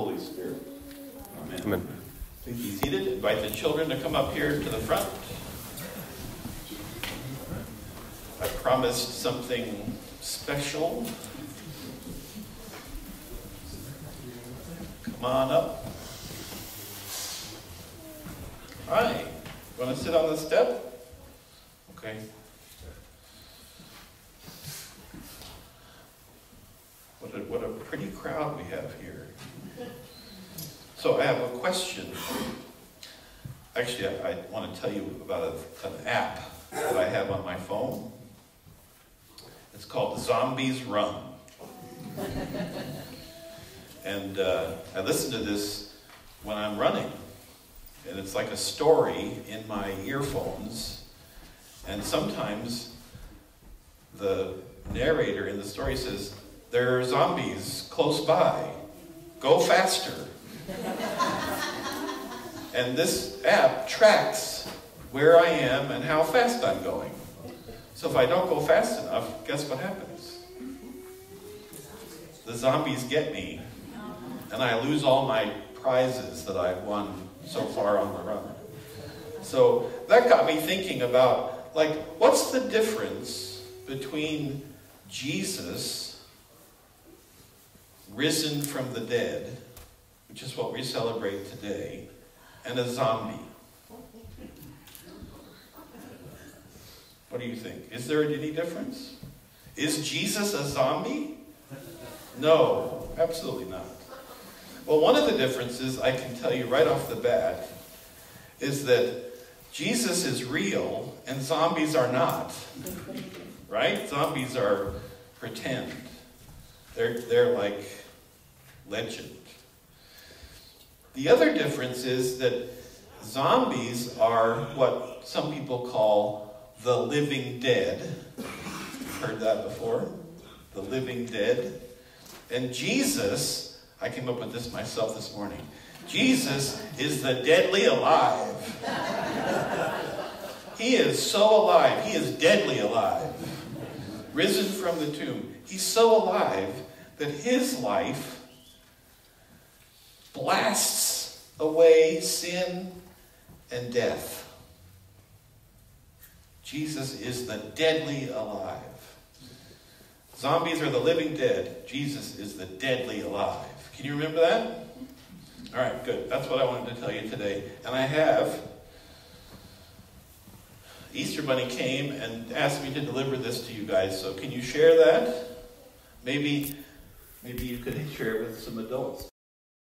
Holy Spirit. Amen. Amen. Please be seated. Invite the children to come up here to the front. I promised something special. Come on up. Hi. Want to sit on the step? Okay. What a, what a pretty crowd we have here. So I have a question. Actually, I, I want to tell you about a, an app that I have on my phone. It's called Zombies Run. and uh, I listen to this when I'm running. And it's like a story in my earphones. And sometimes the narrator in the story says, There are zombies close by. Go faster. and this app tracks where I am and how fast I'm going. So if I don't go fast enough, guess what happens? The zombies get me, and I lose all my prizes that I've won so far on the run. So that got me thinking about, like, what's the difference between Jesus risen from the dead, which is what we celebrate today, and a zombie? What do you think? Is there any difference? Is Jesus a zombie? No, absolutely not. Well, one of the differences I can tell you right off the bat is that Jesus is real and zombies are not. Right? Zombies are pretend. They're, they're like legend. The other difference is that zombies are what some people call the living dead. Heard that before? The living dead. And Jesus, I came up with this myself this morning. Jesus is the deadly alive. he is so alive. He is deadly alive. Risen from the tomb. He's so alive that his life blasts away sin and death. Jesus is the deadly alive. Zombies are the living dead. Jesus is the deadly alive. Can you remember that? All right, good. That's what I wanted to tell you today. And I have. Easter Bunny came and asked me to deliver this to you guys. So can you share that? Maybe, maybe you could share it with some adults.